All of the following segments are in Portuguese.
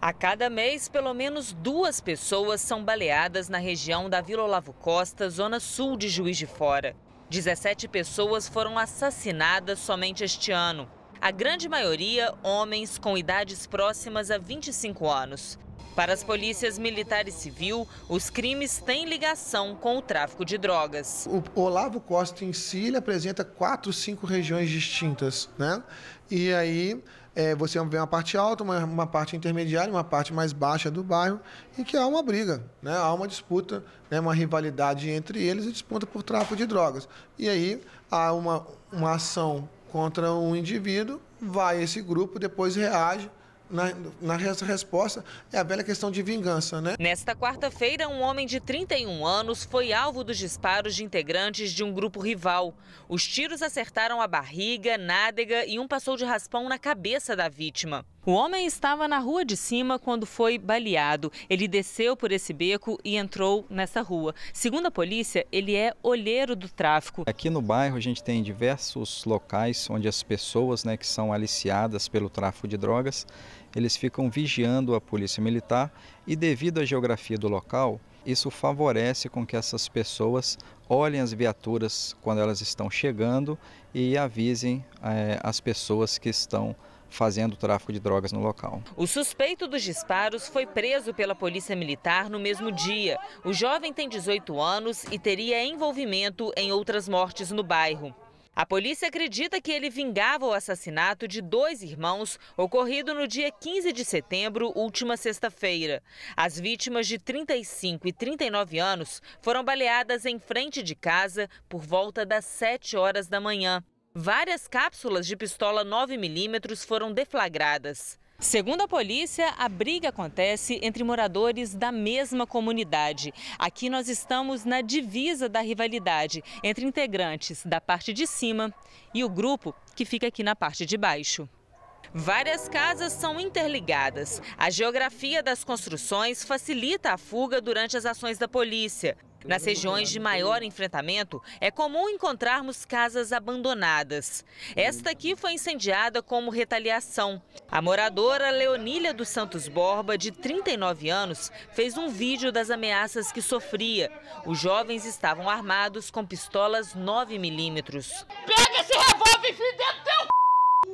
A cada mês, pelo menos duas pessoas são baleadas na região da Vila Olavo Costa, zona sul de Juiz de Fora. 17 pessoas foram assassinadas somente este ano. A grande maioria, homens com idades próximas a 25 anos. Para as polícias militar e civil, os crimes têm ligação com o tráfico de drogas. O Olavo Costa em si ele apresenta quatro, cinco regiões distintas, né? E aí é, você vê uma parte alta, uma, uma parte intermediária, uma parte mais baixa do bairro, e que há uma briga, né? há uma disputa, né? uma rivalidade entre eles e disputa por tráfico de drogas. E aí há uma, uma ação contra um indivíduo, vai esse grupo, depois reage na, na resposta é a velha questão de vingança, né? Nesta quarta-feira, um homem de 31 anos foi alvo dos disparos de integrantes de um grupo rival. Os tiros acertaram a barriga, nádega e um passou de raspão na cabeça da vítima. O homem estava na rua de cima quando foi baleado. Ele desceu por esse beco e entrou nessa rua. Segundo a polícia, ele é olheiro do tráfico. Aqui no bairro a gente tem diversos locais onde as pessoas né, que são aliciadas pelo tráfico de drogas, eles ficam vigiando a polícia militar e devido à geografia do local, isso favorece com que essas pessoas olhem as viaturas quando elas estão chegando e avisem é, as pessoas que estão fazendo tráfico de drogas no local. O suspeito dos disparos foi preso pela Polícia Militar no mesmo dia. O jovem tem 18 anos e teria envolvimento em outras mortes no bairro. A polícia acredita que ele vingava o assassinato de dois irmãos ocorrido no dia 15 de setembro, última sexta-feira. As vítimas de 35 e 39 anos foram baleadas em frente de casa por volta das 7 horas da manhã. Várias cápsulas de pistola 9mm foram deflagradas. Segundo a polícia, a briga acontece entre moradores da mesma comunidade. Aqui nós estamos na divisa da rivalidade entre integrantes da parte de cima e o grupo que fica aqui na parte de baixo. Várias casas são interligadas. A geografia das construções facilita a fuga durante as ações da polícia. Nas regiões de maior enfrentamento, é comum encontrarmos casas abandonadas. Esta aqui foi incendiada como retaliação. A moradora Leonília dos Santos Borba, de 39 anos, fez um vídeo das ameaças que sofria. Os jovens estavam armados com pistolas 9 milímetros. Pega esse revólver e enfia dentro do teu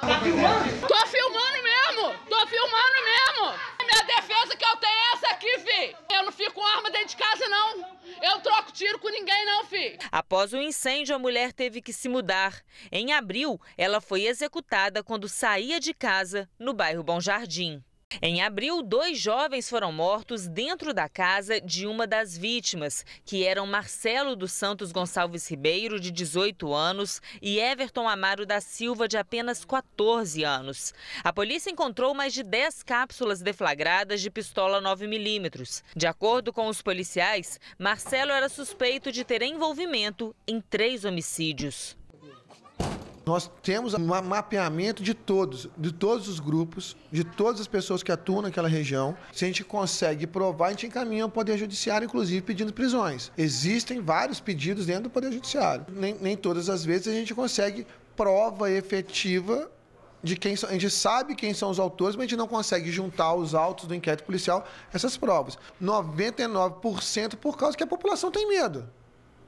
Tá filmando? Tô filmando mesmo! Tô filmando mesmo! Minha defesa que eu tenho é essa aqui, fi! Eu não fico com arma dentro de casa, não! Eu troco tiro com ninguém, não, fi! Após o incêndio, a mulher teve que se mudar. Em abril, ela foi executada quando saía de casa, no bairro Bom Jardim. Em abril, dois jovens foram mortos dentro da casa de uma das vítimas, que eram Marcelo dos Santos Gonçalves Ribeiro, de 18 anos, e Everton Amaro da Silva, de apenas 14 anos. A polícia encontrou mais de 10 cápsulas deflagradas de pistola 9mm. De acordo com os policiais, Marcelo era suspeito de ter envolvimento em três homicídios. Nós temos um mapeamento de todos, de todos os grupos, de todas as pessoas que atuam naquela região. Se a gente consegue provar, a gente encaminha ao Poder Judiciário, inclusive pedindo prisões. Existem vários pedidos dentro do Poder Judiciário. Nem, nem todas as vezes a gente consegue prova efetiva de quem a gente sabe quem são os autores, mas a gente não consegue juntar os autos do inquérito policial essas provas. 99% por causa que a população tem medo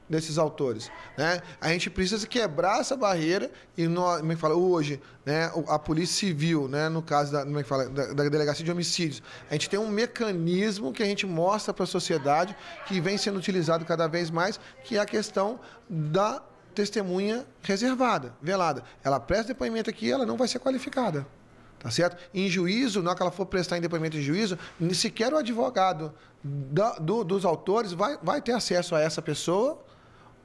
desses autores. Né? A gente precisa quebrar essa barreira e nós, é fala, hoje, né, a Polícia Civil, né, no caso da, é fala, da, da Delegacia de Homicídios, a gente tem um mecanismo que a gente mostra para a sociedade que vem sendo utilizado cada vez mais, que é a questão da testemunha reservada, velada. Ela presta depoimento aqui, ela não vai ser qualificada. Tá certo? Em juízo, na hora que ela for prestar em depoimento em juízo, nem sequer o advogado do, dos autores vai, vai ter acesso a essa pessoa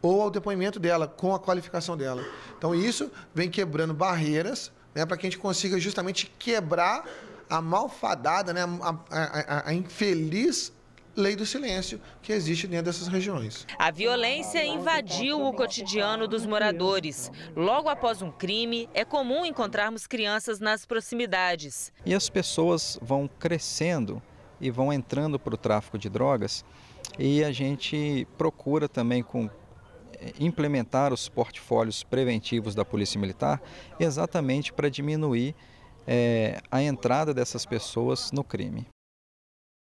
ou ao depoimento dela, com a qualificação dela. Então, isso vem quebrando barreiras né, para que a gente consiga justamente quebrar a malfadada, né, a, a, a infeliz lei do silêncio que existe dentro dessas regiões. A violência invadiu o cotidiano dos moradores. Logo após um crime, é comum encontrarmos crianças nas proximidades. E as pessoas vão crescendo e vão entrando para o tráfico de drogas e a gente procura também com implementar os portfólios preventivos da Polícia Militar exatamente para diminuir é, a entrada dessas pessoas no crime.